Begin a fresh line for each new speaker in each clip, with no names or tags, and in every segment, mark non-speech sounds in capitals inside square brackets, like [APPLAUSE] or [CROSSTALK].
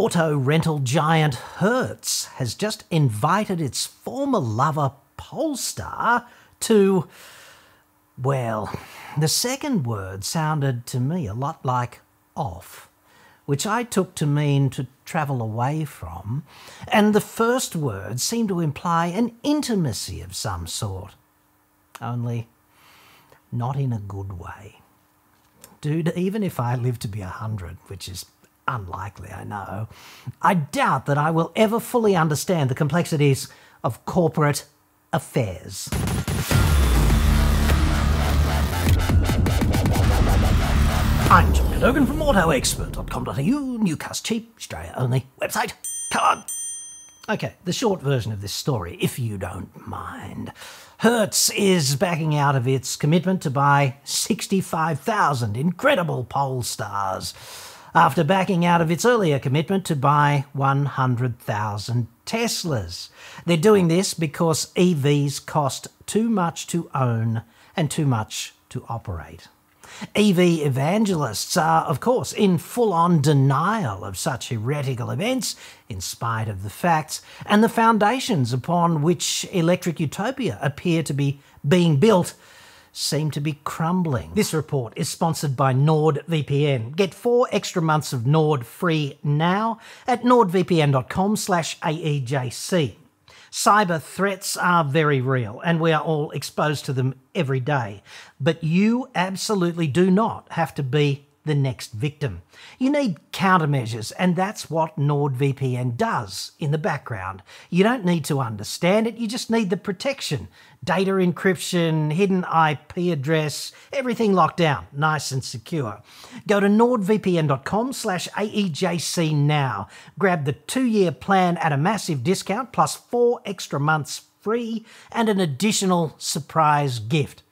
Auto rental giant Hertz has just invited its former lover Polestar to. Well, the second word sounded to me a lot like off, which I took to mean to travel away from, and the first word seemed to imply an intimacy of some sort. Only not in a good way. Dude, even if I live to be a hundred, which is unlikely, I know, I doubt that I will ever fully understand the complexities of corporate affairs. I'm John Cadogan from AutoExpert.com.au, Newcastle cheap, Australia only website. Come on! Okay, the short version of this story, if you don't mind. Hertz is backing out of its commitment to buy 65,000 incredible Polestars after backing out of its earlier commitment to buy 100,000 Teslas. They're doing this because EVs cost too much to own and too much to operate. EV evangelists are, of course, in full on denial of such heretical events, in spite of the facts, and the foundations upon which electric utopia appear to be being built seem to be crumbling. This report is sponsored by NordVPN. Get four extra months of Nord free now at nordvpn.com slash AEJC. Cyber threats are very real, and we are all exposed to them every day. But you absolutely do not have to be the next victim. You need countermeasures, and that's what NordVPN does in the background. You don't need to understand it, you just need the protection. Data encryption, hidden IP address, everything locked down, nice and secure. Go to nordvpn.com slash AEJC now. Grab the two-year plan at a massive discount, plus four extra months free, and an additional surprise gift.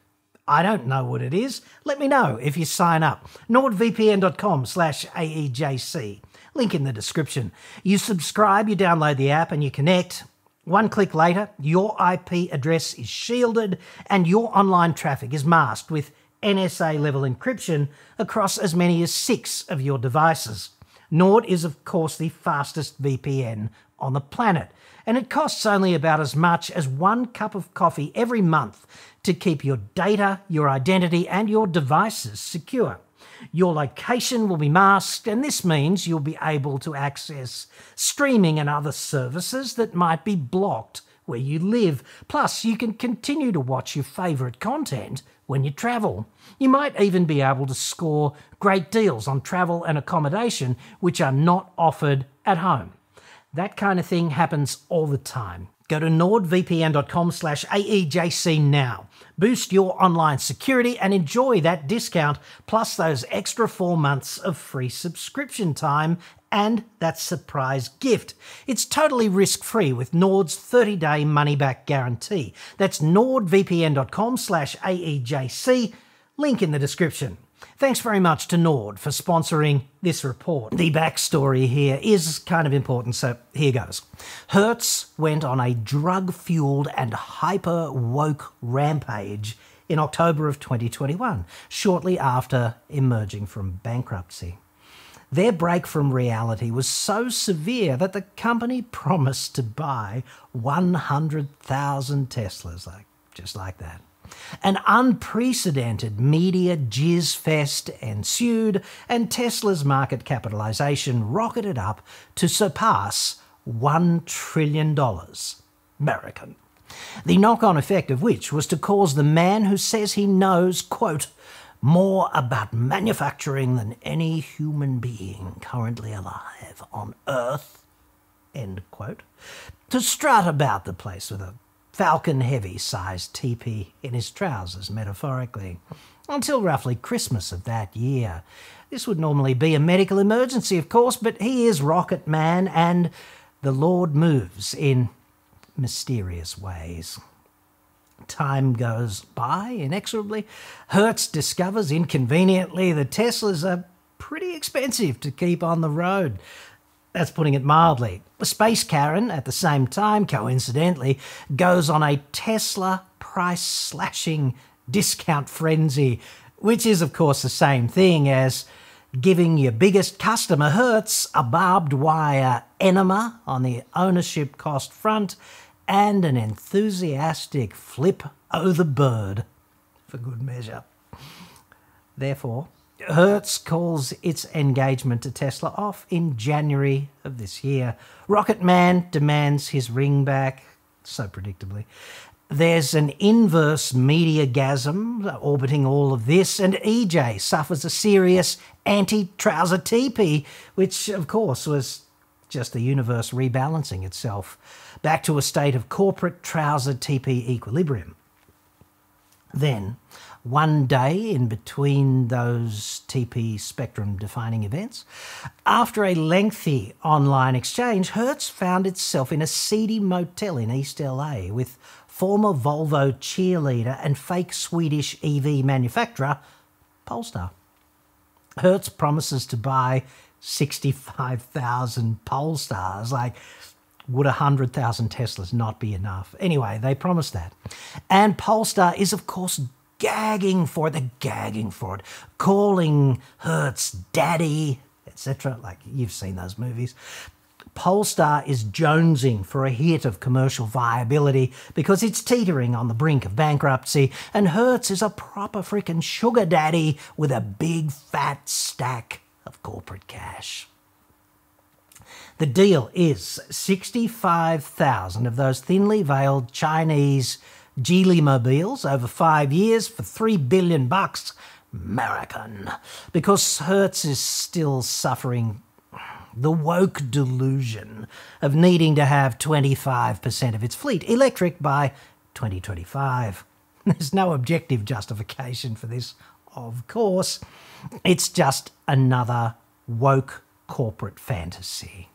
I don't know what it is. Let me know if you sign up. nordvpn.com slash AEJC. Link in the description. You subscribe, you download the app, and you connect. One click later, your IP address is shielded and your online traffic is masked with NSA level encryption across as many as six of your devices. Nord is, of course, the fastest VPN on the planet, and it costs only about as much as one cup of coffee every month to keep your data, your identity, and your devices secure. Your location will be masked, and this means you'll be able to access streaming and other services that might be blocked where you live. Plus, you can continue to watch your favourite content when you travel. You might even be able to score great deals on travel and accommodation which are not offered at home. That kind of thing happens all the time. Go to nordvpn.com slash AEJC now. Boost your online security and enjoy that discount, plus those extra four months of free subscription time and that surprise gift. It's totally risk-free with Nord's 30-day money-back guarantee. That's nordvpn.com slash AEJC, link in the description. Thanks very much to Nord for sponsoring this report. The backstory here is kind of important, so here goes. Hertz went on a drug fueled and hyper woke rampage in October of 2021, shortly after emerging from bankruptcy. Their break from reality was so severe that the company promised to buy 100,000 Teslas, like just like that. An unprecedented media jizz fest ensued, and Tesla's market capitalization rocketed up to surpass $1 trillion American. The knock on effect of which was to cause the man who says he knows, quote, more about manufacturing than any human being currently alive on Earth, end quote, to strut about the place with a falcon heavy sized teepee in his trousers, metaphorically, until roughly Christmas of that year. This would normally be a medical emergency, of course, but he is Rocket Man and the Lord moves in mysterious ways. Time goes by inexorably. Hertz discovers inconveniently that Teslas are pretty expensive to keep on the road. That's putting it mildly. Space Karen, at the same time, coincidentally, goes on a Tesla price slashing discount frenzy, which is, of course, the same thing as giving your biggest customer Hertz a barbed wire enema on the ownership cost front and an enthusiastic flip o' the bird for good measure. Therefore, Hertz calls its engagement to Tesla off in January of this year. Rocket Man demands his ring back, so predictably. There's an inverse media gasm orbiting all of this, and EJ suffers a serious anti trouser teepee, which, of course, was just the universe rebalancing itself back to a state of corporate trouser teepee equilibrium. Then, one day in between those TP spectrum defining events. After a lengthy online exchange, Hertz found itself in a seedy motel in East LA with former Volvo cheerleader and fake Swedish EV manufacturer Polestar. Hertz promises to buy 65,000 Polestars. Like, would 100,000 Teslas not be enough? Anyway, they promised that. And Polestar is, of course, gagging for the gagging for it, calling Hertz daddy, etc. Like you've seen those movies. Polestar is jonesing for a hit of commercial viability because it's teetering on the brink of bankruptcy, and Hertz is a proper freaking sugar daddy with a big fat stack of corporate cash. The deal is 65,000 of those thinly veiled Chinese Geely mobiles over five years for three billion bucks. American. Because Hertz is still suffering the woke delusion of needing to have 25% of its fleet electric by 2025. [LAUGHS] There's no objective justification for this, of course. It's just another woke corporate fantasy.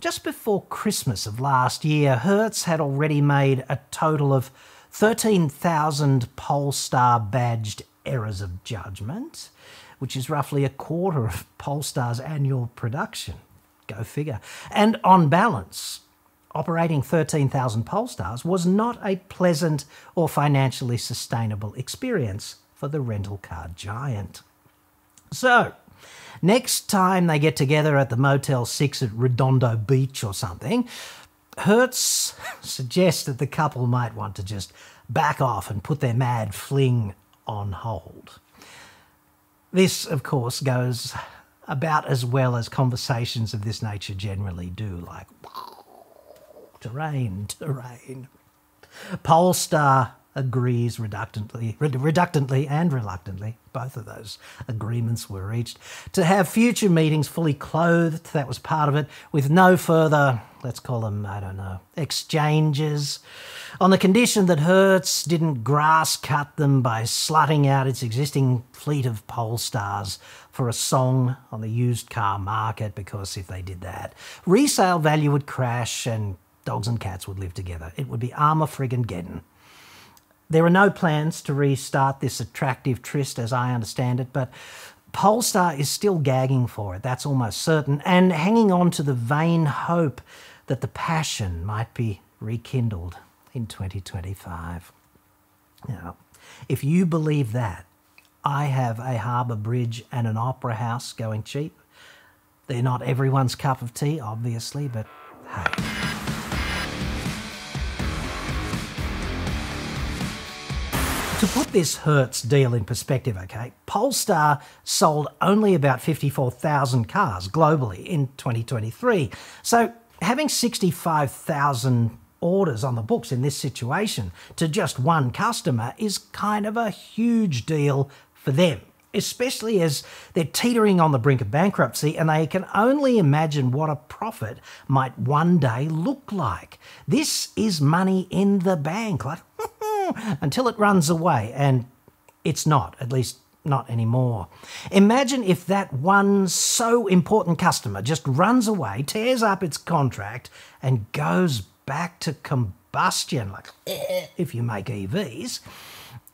Just before Christmas of last year, Hertz had already made a total of 13,000 Polestar badged errors of judgment, which is roughly a quarter of Polestar's annual production. Go figure. And on balance, operating 13,000 Polestars was not a pleasant or financially sustainable experience for the rental car giant. So, Next time they get together at the Motel 6 at Redondo Beach or something, Hertz [LAUGHS] suggests that the couple might want to just back off and put their mad fling on hold. This, of course, goes about as well as conversations of this nature generally do, like [LAUGHS] terrain, terrain. Polestar agrees reluctantly, reluctantly and reluctantly, both of those agreements were reached, to have future meetings fully clothed, that was part of it, with no further, let's call them, I don't know, exchanges, on the condition that Hertz didn't grass cut them by slutting out its existing fleet of Polestars for a song on the used car market, because if they did that, resale value would crash and dogs and cats would live together. It would be armour friggin' Geddon. There are no plans to restart this attractive tryst, as I understand it, but Polestar is still gagging for it, that's almost certain, and hanging on to the vain hope that the passion might be rekindled in 2025. Now, if you believe that, I have a harbour bridge and an opera house going cheap. They're not everyone's cup of tea, obviously, but hey. Put this Hertz deal in perspective, okay, Polestar sold only about 54,000 cars globally in 2023. So having 65,000 orders on the books in this situation to just one customer is kind of a huge deal for them especially as they're teetering on the brink of bankruptcy and they can only imagine what a profit might one day look like. This is money in the bank, like until it runs away, and it's not, at least not anymore. Imagine if that one so important customer just runs away, tears up its contract, and goes back to combustion, like eh, if you make EVs.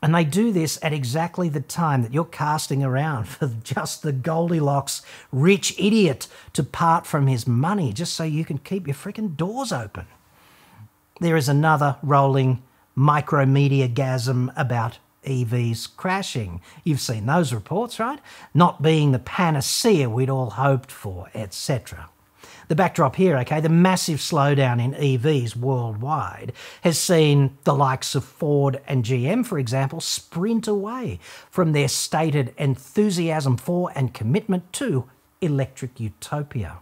And they do this at exactly the time that you're casting around [LAUGHS] for just the Goldilocks rich idiot to part from his money just so you can keep your freaking doors open. There is another rolling micromedia gasm about EVs crashing. You've seen those reports, right? Not being the panacea we'd all hoped for, etc. The backdrop here, okay, the massive slowdown in EVs worldwide has seen the likes of Ford and GM, for example, sprint away from their stated enthusiasm for and commitment to electric utopia.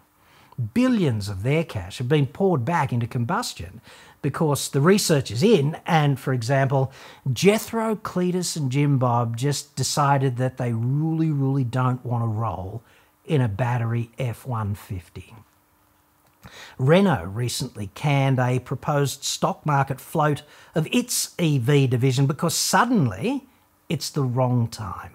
Billions of their cash have been poured back into combustion because the research is in, and for example, Jethro, Cletus, and Jim Bob just decided that they really, really don't want to roll in a battery F 150. Renault recently canned a proposed stock market float of its EV division because suddenly it's the wrong time.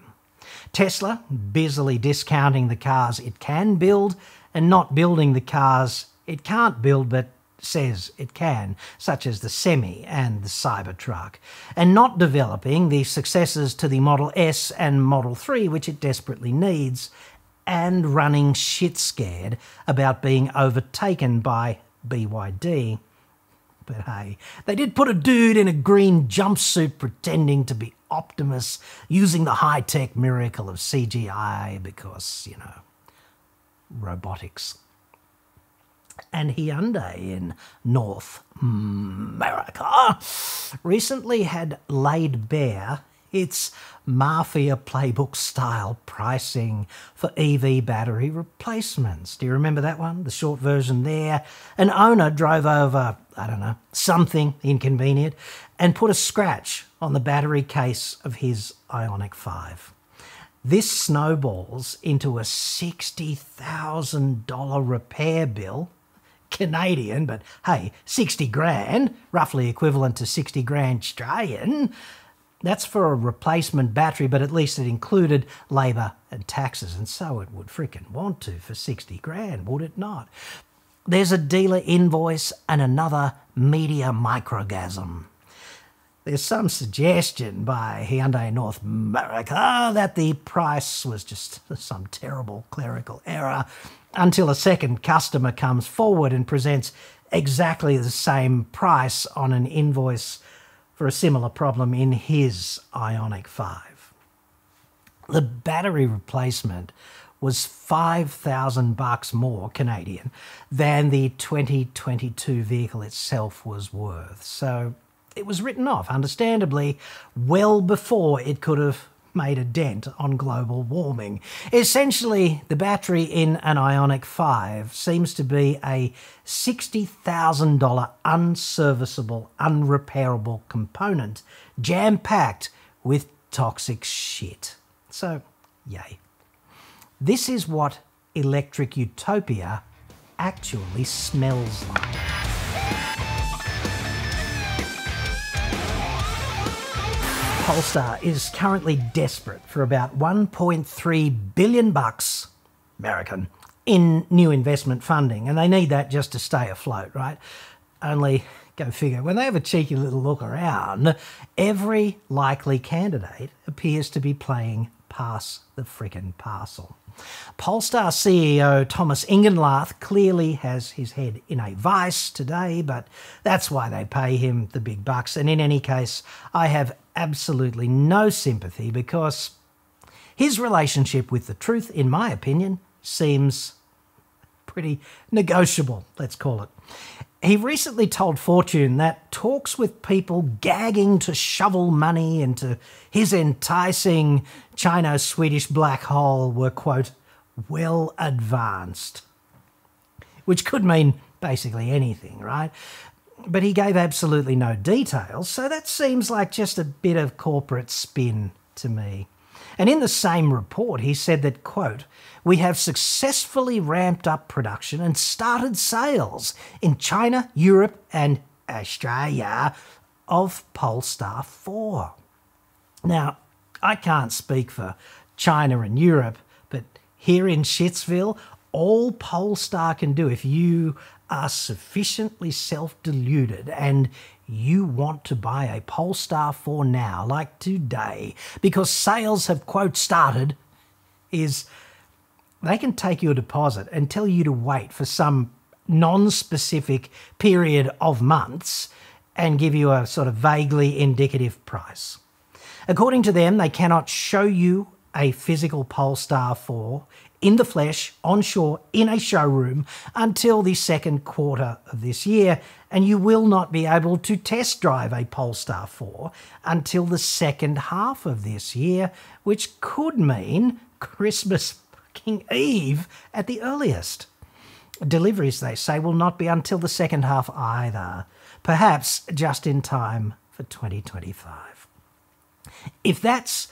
Tesla busily discounting the cars it can build and not building the cars it can't build but says it can, such as the Semi and the Cybertruck, and not developing the successors to the Model S and Model 3 which it desperately needs, and running shit scared about being overtaken by BYD. But hey, they did put a dude in a green jumpsuit pretending to be Optimus using the high tech miracle of CGI because, you know, robotics. And Hyundai in North America recently had laid bare its mafia playbook style pricing for EV battery replacements. Do you remember that one? The short version there. An owner drove over, I don't know, something inconvenient and put a scratch on the battery case of his Ioniq 5. This snowballs into a $60,000 repair bill Canadian, but hey, 60 grand, roughly equivalent to 60 grand Australian, that's for a replacement battery, but at least it included labour and taxes, and so it would frickin' want to for 60 grand, would it not? There's a dealer invoice and another media microgasm. There's some suggestion by Hyundai North America that the price was just [LAUGHS] some terrible clerical error until a second customer comes forward and presents exactly the same price on an invoice for a similar problem in his Ioniq 5. The battery replacement was 5,000 bucks more Canadian than the 2022 vehicle itself was worth. So it was written off, understandably, well before it could have made a dent on global warming. Essentially, the battery in an Ioniq 5 seems to be a $60,000 unserviceable, unrepairable component, jam packed with toxic shit. So, yay. This is what electric utopia actually smells like. Polestar is currently desperate for about 1.3 billion bucks American in new investment funding, and they need that just to stay afloat, right? Only go figure. When they have a cheeky little look around, every likely candidate appears to be playing pass the frickin' parcel. Polestar CEO Thomas Ingenlath clearly has his head in a vice today, but that's why they pay him the big bucks. And in any case, I have absolutely no sympathy because his relationship with the truth, in my opinion, seems pretty negotiable, let's call it. He recently told Fortune that talks with people gagging to shovel money into his enticing China Swedish black hole were, quote, well advanced. Which could mean basically anything, right? But he gave absolutely no details, so that seems like just a bit of corporate spin to me. And in the same report, he said that, quote, we have successfully ramped up production and started sales in China, Europe, and Australia of Polestar 4. Now, I can't speak for China and Europe, but here in Shitsville, all Polestar can do, if you are sufficiently self deluded and you want to buy a Polestar 4 now, like today, because sales have, quote, started, is they can take your deposit and tell you to wait for some non specific period of months and give you a sort of vaguely indicative price. According to them, they cannot show you a physical Polestar 4 in the flesh, on shore, in a showroom until the second quarter of this year, and you will not be able to test drive a Polestar 4 until the second half of this year, which could mean Christmas fucking Eve at the earliest. Deliveries, they say, will not be until the second half either, perhaps just in time for 2025. If that's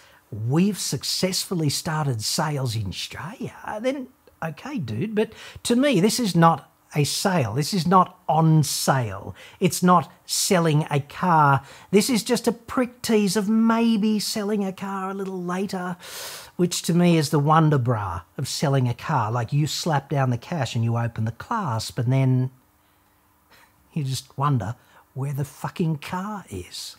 we've successfully started sales in Australia, then okay, dude. But to me, this is not a sale. This is not on sale. It's not selling a car. This is just a prick tease of maybe selling a car a little later, which to me is the wonder bra of selling a car. Like you slap down the cash and you open the clasp, and then you just wonder where the fucking car is.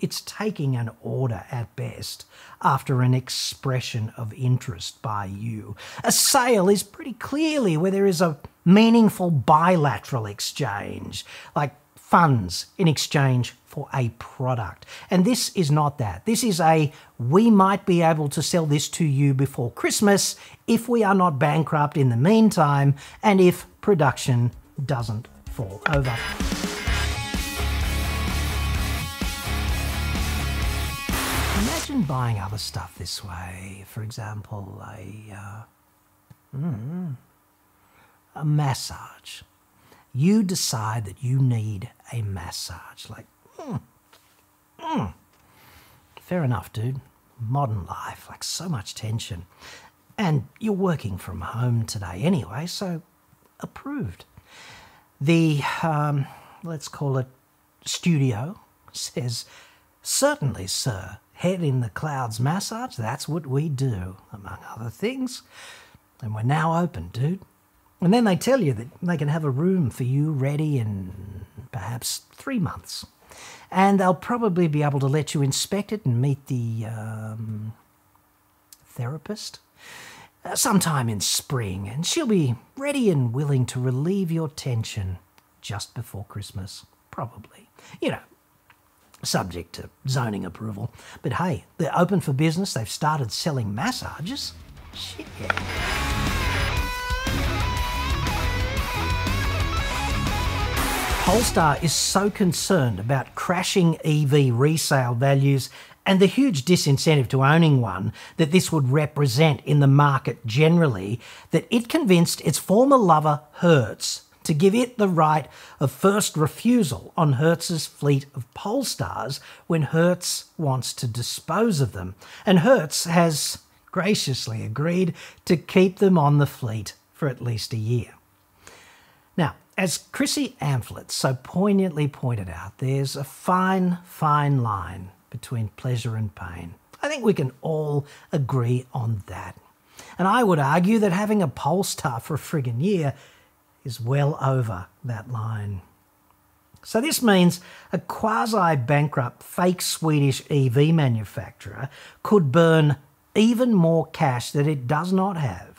It's taking an order at best after an expression of interest by you. A sale is pretty clearly where there is a meaningful bilateral exchange, like funds in exchange for a product. And this is not that. This is a we might be able to sell this to you before Christmas if we are not bankrupt in the meantime and if production doesn't fall over. Imagine buying other stuff this way. For example, a uh, mm, a massage. You decide that you need a massage. Like, mm, mm. fair enough, dude. Modern life, like so much tension. And you're working from home today anyway, so approved. The, um, let's call it studio, [LAUGHS] says, Certainly, sir. Head in the clouds massage, that's what we do, among other things. And we're now open, dude. And then they tell you that they can have a room for you ready in perhaps three months. And they'll probably be able to let you inspect it and meet the um, therapist uh, sometime in spring. And she'll be ready and willing to relieve your tension just before Christmas, probably. You know, subject to zoning approval. But hey, they're open for business. They've started selling massages. Shit. Polestar is so concerned about crashing EV resale values and the huge disincentive to owning one that this would represent in the market generally that it convinced its former lover Hertz to give it the right of first refusal on Hertz's fleet of Polestars when Hertz wants to dispose of them. And Hertz has graciously agreed to keep them on the fleet for at least a year. Now, as Chrissy Amphlett so poignantly pointed out, there's a fine, fine line between pleasure and pain. I think we can all agree on that. And I would argue that having a Polestar for a friggin' year is well over that line. So this means a quasi bankrupt fake Swedish EV manufacturer could burn even more cash that it does not have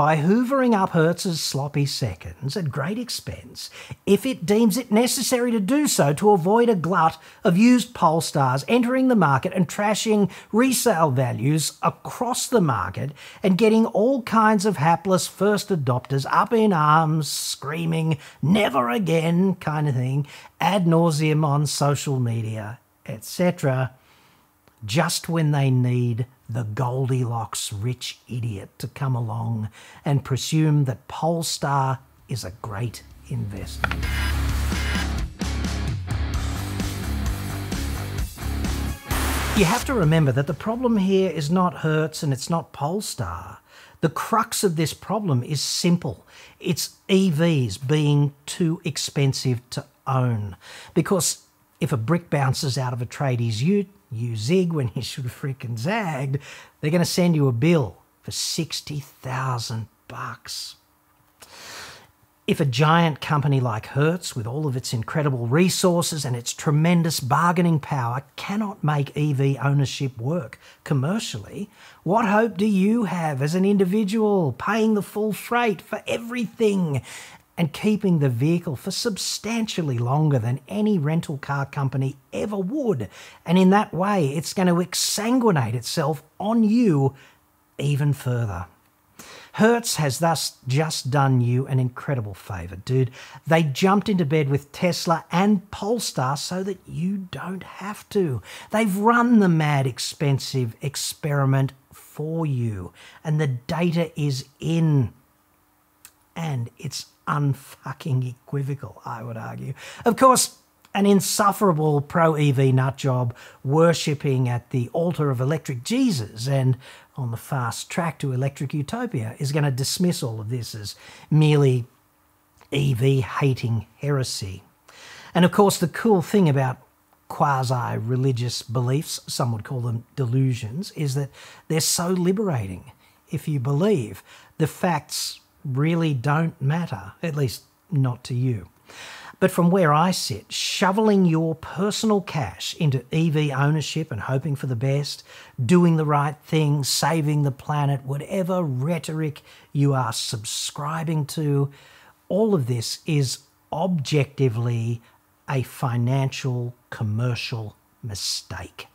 by hoovering up Hertz's sloppy seconds at great expense if it deems it necessary to do so to avoid a glut of used Polestars entering the market and trashing resale values across the market and getting all kinds of hapless first adopters up in arms, screaming, never again, kind of thing, ad nauseum on social media, etc., just when they need the Goldilocks rich idiot to come along and presume that Polestar is a great investment. You have to remember that the problem here is not Hertz and it's not Polestar. The crux of this problem is simple. It's EVs being too expensive to own. Because if a brick bounces out of a tradie's ute, you zig when you should have freaking zagged, they're going to send you a bill for 60,000 bucks. If a giant company like Hertz, with all of its incredible resources and its tremendous bargaining power, cannot make EV ownership work commercially, what hope do you have as an individual paying the full freight for everything and keeping the vehicle for substantially longer than any rental car company ever would. And in that way, it's going to exsanguinate itself on you even further. Hertz has thus just done you an incredible favour, dude. They jumped into bed with Tesla and Polestar so that you don't have to. They've run the mad, expensive experiment for you, and the data is in. And it's unfucking equivocal, I would argue. Of course, an insufferable pro EV nutjob worshipping at the altar of electric Jesus and on the fast track to electric utopia is going to dismiss all of this as merely EV hating heresy. And of course, the cool thing about quasi religious beliefs, some would call them delusions, is that they're so liberating. If you believe the facts really don't matter, at least not to you. But from where I sit, shoveling your personal cash into EV ownership and hoping for the best, doing the right thing, saving the planet, whatever rhetoric you are subscribing to, all of this is objectively a financial commercial mistake.